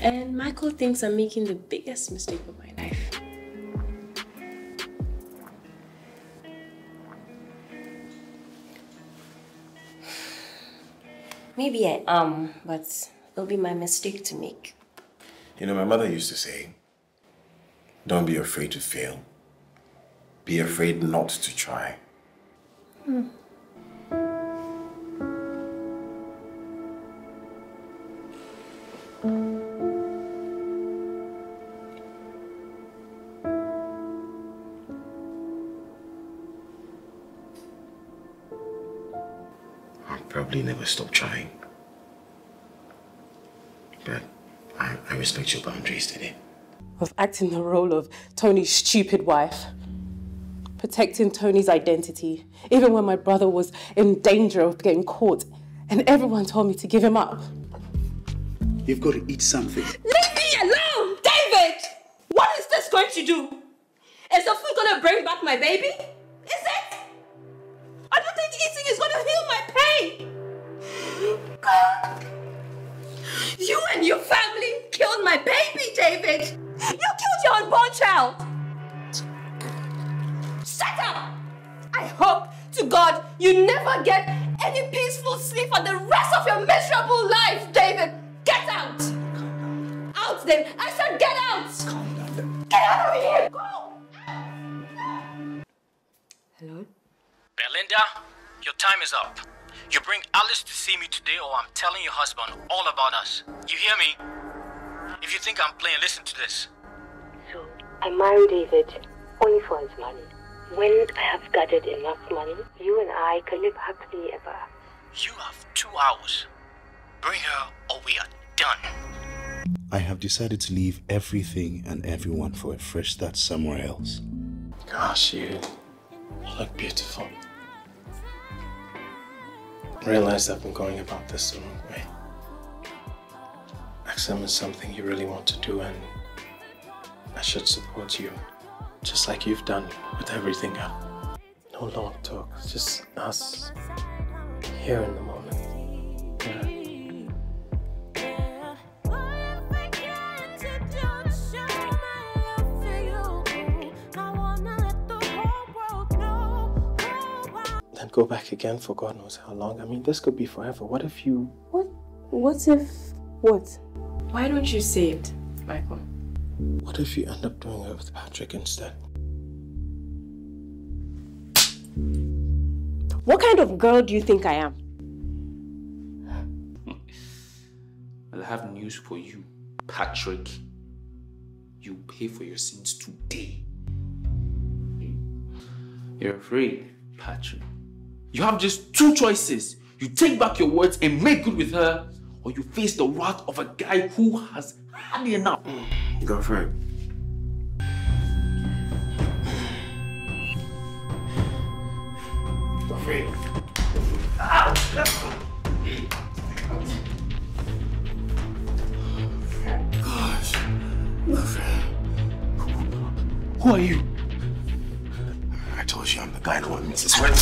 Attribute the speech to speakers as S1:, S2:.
S1: And Michael thinks I'm making the biggest mistake of my life. Maybe I am, but it'll be my mistake to make.
S2: You know, my mother used to say, don't be afraid to fail. Be afraid not to try. Hmm. Probably never stop trying. But I, I respect your boundaries today.
S1: Of acting the role of Tony's stupid wife. Protecting Tony's identity, even when my brother was in danger of getting caught and everyone told me to give him up.
S3: You've got to eat something.
S1: Leave me alone, David! What is this going to do? Is the food going to bring back my baby? Don't think eating is going to heal my pain. God. You and your family killed my baby, David. You killed your unborn child. Shut up! I hope to God you never get any peaceful sleep for the rest of your miserable life, David. Get out! Out, David. I said get out!
S3: Calm down.
S1: Get out of here! Go! Hello?
S4: Belinda, your time is up. You bring Alice to see me today or I'm telling your husband all about us. You hear me? If you think I'm playing, listen to this.
S5: So, I married David only for his money. When I have gathered enough money, you and I can live happily ever.
S4: You have two hours. Bring her or we are done.
S3: I have decided to leave everything and everyone for a fresh start somewhere else.
S2: Gosh, you look beautiful realized I've been going about this the wrong way. XM is something you really want to do and I should support you, just like you've done with everything else. No long talk, just us here in the moment. Go back again for God knows how long. I mean, this could be forever. What if you...
S1: What? What if... What? Why don't you say it, Michael?
S2: What if you end up doing it with Patrick instead?
S1: What kind of girl do you think I am?
S6: Well, I have news for you, Patrick. You pay for your sins today. You're afraid, Patrick. You have just two choices. You take back your words and make good with her, or you face the wrath of a guy who has had enough.
S2: Go for it. Go for it. Gosh.
S6: Who are you?
S2: I told you I'm the guy wants Mrs. Sweat.